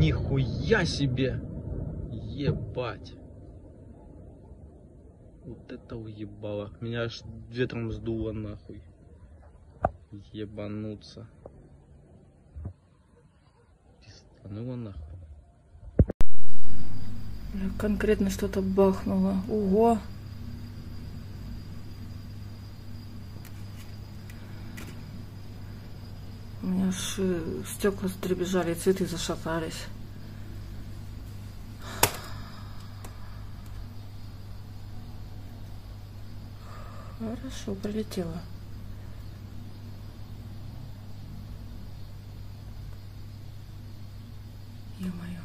Нихуя себе! Ебать! Вот это уебало. Меня аж ветром сдуло нахуй. Ебануться. Пиздануло нахуй. Конкретно что-то бахнуло. Ого! У меня аж э, стекла задребезжали, цветы зашатались. Хорошо, прилетело. Ё-моё.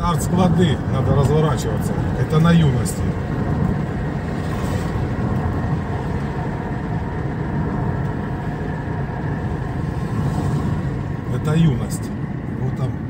Арт-склады, надо разворачиваться. Это на юности. юность. Вот там